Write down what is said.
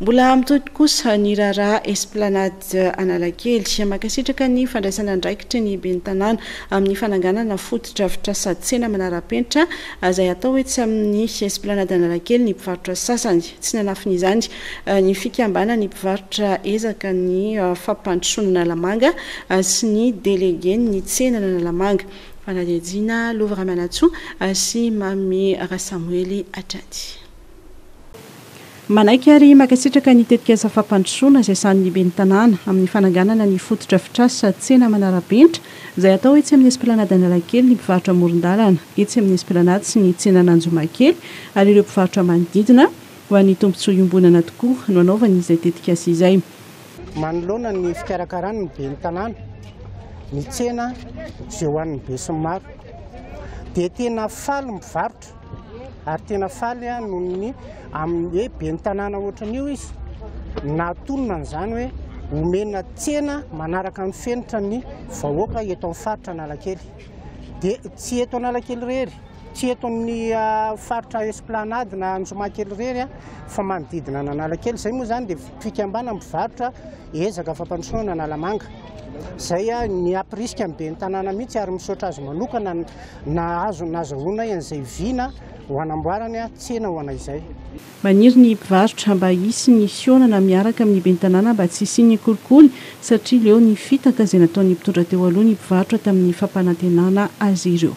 Mbola mitohy kosa ny raharaha Esplanade Analakely. Mankasitraka ny fandraisana andraikitry ny Ben'ny Tanàna amin'ny fananganana fotodrafitrasa tsena manara-penitra izay hatao etsy amin'ny Esplanade Analakely ny mpivarotra sasany. Tsy nanafina izany ny fikambanan'ny mpivarotra ezaka ny fampandrosoan'Analamanga sy ny delegen'ny tsenan'Analamanga, Fanadihadiana Lova Ramanantsoa sy Mamy Rasamoely hatrany. Manaiky ary mankasitraka ny tetikasa fampandrosoana izay sahanin'ny Ben'ny Tanàna amin'ny fananganana ny fototra fitrasa tsena manara-benitra izay atao etsy amin'ny Esplanade Analakely ny mpivarotra amoron-dalana etsy amin'ny Esplanade sy ny tsenan'Anjomakely ary ireo mpivarotra manodidina ho an'ny tombontsoa iombonana tokoa no anaovany izay tetikasa izay. Manoloana ny fikarakarany ny Ben'ny Tanàna ny tsena Jehoan'ny Besinimaro dia tena faly ny mpivarotra. ary tena faly aho noho ny amin'ny hoe ben'ny tanàna ohatran'io izy nahatonina an'izany hoe omena tsena manaraka ny fenitra ny vahoaka eto amin'ny faritra Analakely dia tsy eto Analakely irery tsy eto amin'ny ah, faritra Esplanade na Anjomakely irery ah, fa manodidina an' Analakely izay moa izany dia fikambanana mpivarotra ezaka fampandrosoana Analamanga izay ah, ny hampirisika ny ben'ny tanàna mihitsy ary misaotra azy manokana Nahazo ny nazahoanay an'izay vina ho hanamboarany tsena ho anay izay. Maniry ny mpivarotra mba hisy ny fihaonana miaraka amin'ny ben'ny tanàna mba tsy hisian'ny kolikoly satria leo nifitaka izay nataon'ny mpitondra teo aloha ny mpivarotra tamin'ny fampanantenana azy ireo.